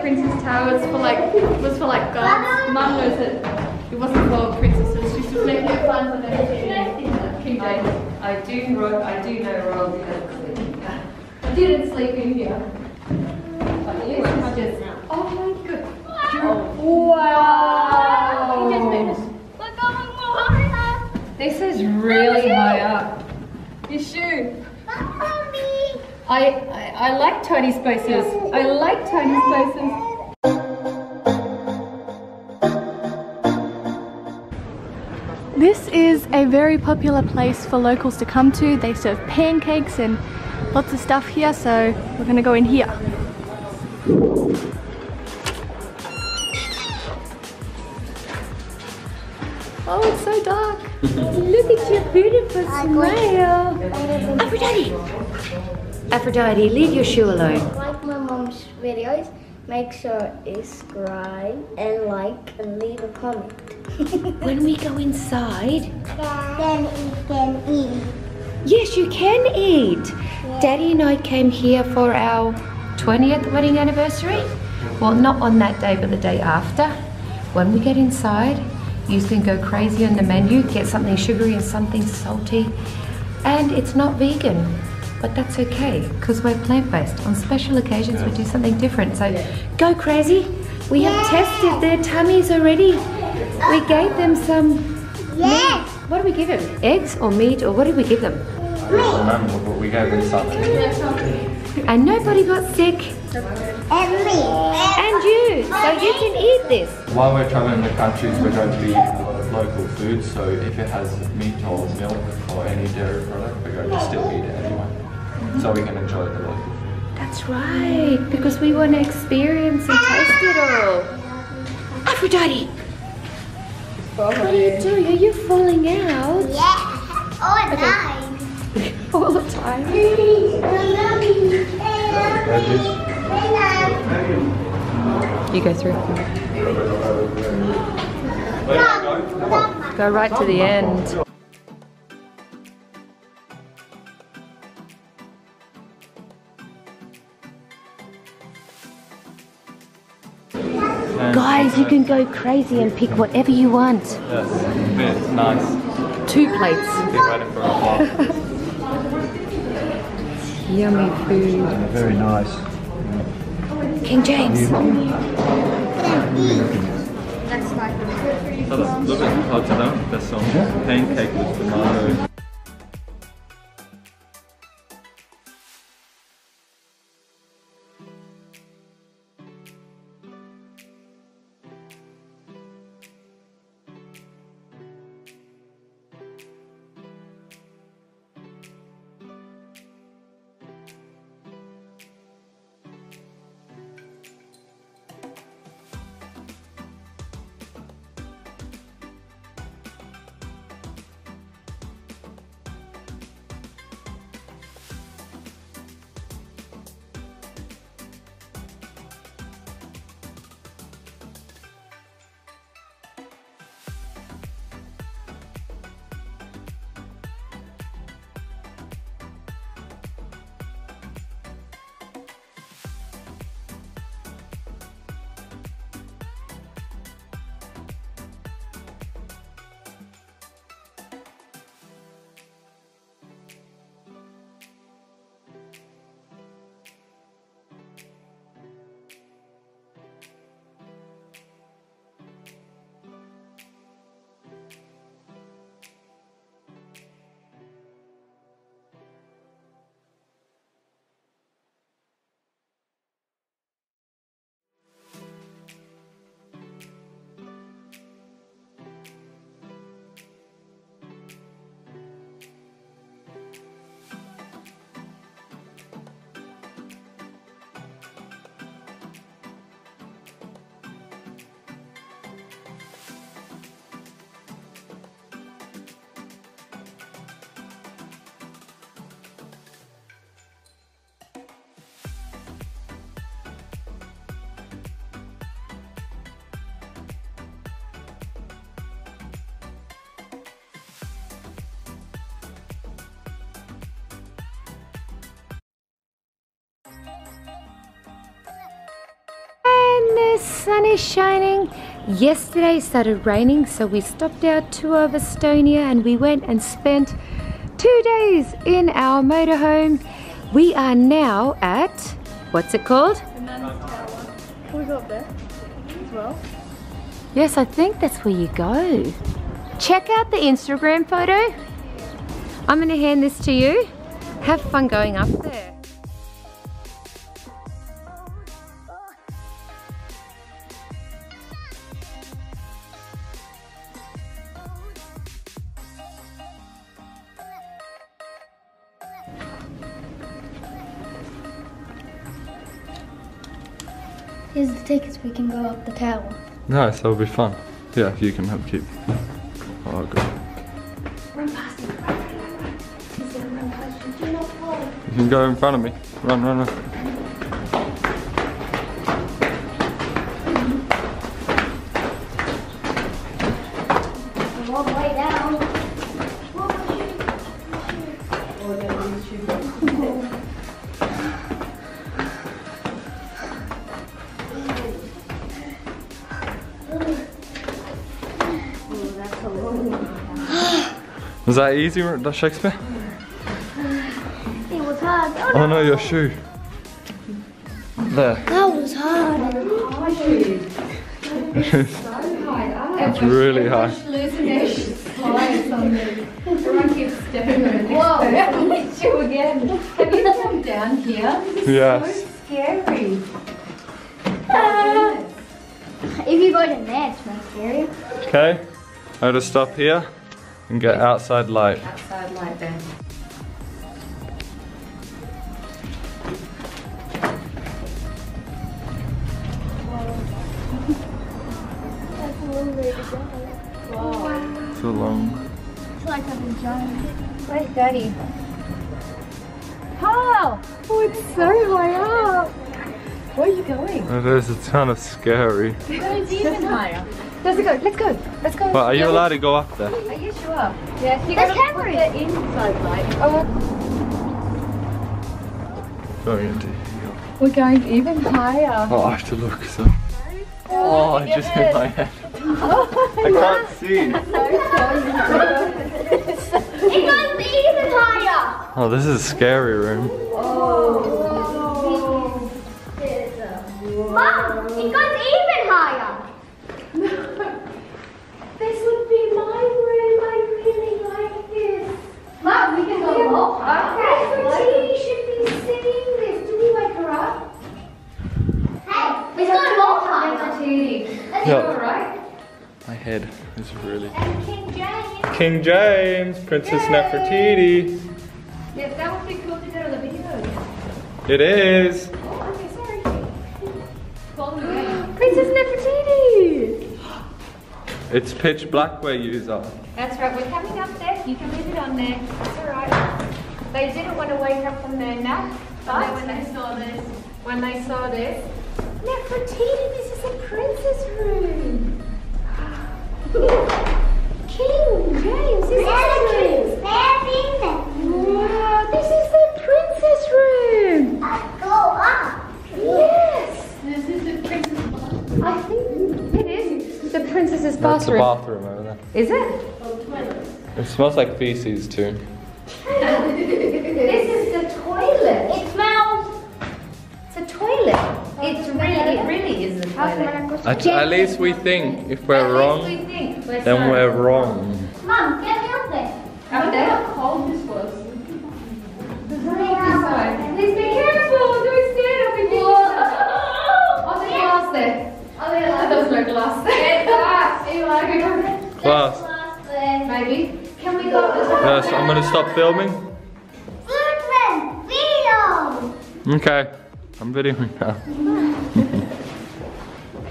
Princess Tower was for like was for like girls. Mum knows that it wasn't for princesses. She used to make their plans on everything. King James. I do, ro- I do know royalty don't sleep. I didn't sleep in here. But oh, you I just oh my god. Wow. We're going. This is really high up. Your shoe. Mommy. I, I I like tiny spaces. I like tiny spaces. This is a very popular place for locals to come to. They serve pancakes and lots of stuff here, so we're gonna go in here. Oh, it's so dark. Look at your beautiful smile. Aphrodite! Aphrodite, leave your shoe alone. Like my mom's videos, make sure you subscribe and like and leave a comment. When we go inside, then you can eat. yes, you can eat. Daddy and I came here for our 20th wedding anniversary. Well, not on that day, but the day after. When we get inside, you can go crazy on the menu, get something sugary and something salty. And it's not vegan, but that's okay because we're plant based. On special occasions, we do something different. So go crazy. We have tested their tummies already. We gave them some. Yes. What did we give them? Eggs or meat or what did we give them? remember, but we gave them something. And nobody got sick. And me. And you. So you can eat this. While we're traveling the countries, we're going to be eating a lot of local food, so if it has meat or milk or any dairy product, we're going to still eat it anyway. So we can enjoy the local food. That's right, because we want to experience and taste it all. Aphrodite! What are you doing? Are you falling out? Yeah. all Oh, nice. All the time. You go through. Go right to the end. Can go crazy and pick whatever you want. Yes, it's nice. Two plates. Been waiting for a while. Yummy food. Very nice. King James. So look, look at Tottenham, there's some pancake with tomato. Sun is shining. Yesterday started raining, so we stopped our tour of Estonia and we went and spent two days in our motorhome. We are now at, what's it called? We go up there as well? Yes, I think that's where you go. Check out the Instagram photo. I'm going to hand this to you. Have fun going up there. Here's the tickets. We can go up the tower. Nice, that'll be fun. Yeah, you can help keep. Oh, good. Run past him. He said run you. Do not fall. You can go in front of me. Run, run, run. Was that easy, Shakespeare? It was hard. Oh, Oh no, your shoe. There. that was hard. it's really high. Hallucination slides on me. Everyone keeps stepping on it. Whoa, it's you again. Have you come down here? Yes. Scary. Uh, if you go to there, it's not scary. Okay. I'm gonna stop here and get outside light. Outside light then. That's long way to go. So long. It's like a giant. Where's Daddy? Paul! Oh, it's so high up. Where are you going? It is a ton of scary. It's even higher. Let's go, let's go, let's go. But are you allowed to go up there? Are you sure? Yes, you There's put cameras. the inside light. Oh, Going into here. we're going even higher. Oh, I have to look. So. Oh, I just hit my head. I can't see. It goes even higher. Oh, this is a scary room. Mom, King James, Princess Nefertiti. Yes, that would be cool to go to the video. It is. Oh, okay, sorry. Princess Nefertiti! It's pitch black where you are. That's right, we're coming up there. You can leave it on there. That's alright. They didn't want to wake up from their nap, but when they saw this, when they saw this, Nefertiti, this is a princess room. King James, this is the king. Wow, this is the princess room. Go up. Yes, This is the princess. I think it is the princess's That's the bathroom. bathroom over there. Is it? It smells like feces too. This is the toilet. It smells. It's a toilet. It's really, it really is. At, at least we think if we're At wrong, we think we're then sorry. we're wrong. Mom, get me up there. Up there? How cold this was. Inside. Please be careful. Don't stand up and get On the glass there. Oh, yeah, There was no glass there. glass. Eli. Class. Maybe. Can we go up this? Yes, I'm gonna stop filming. Foodman, video. Okay, I'm videoing now.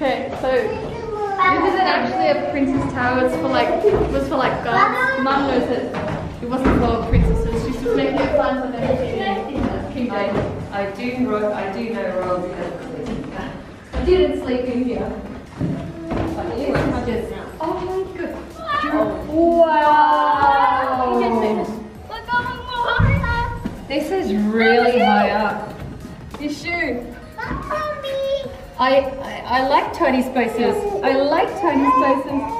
Okay, so this isn't actually a princess tower. It's for like it was for like girls. Mum knows that it wasn't for princesses. She used to make new plans and everything. King James. I do, ro- I do know royalty. I didn't sleep in here. But oh my god. Wow. Look over This is really high up. Your shoe. Mommy. I, I, like tiny spaces. I like tiny spaces.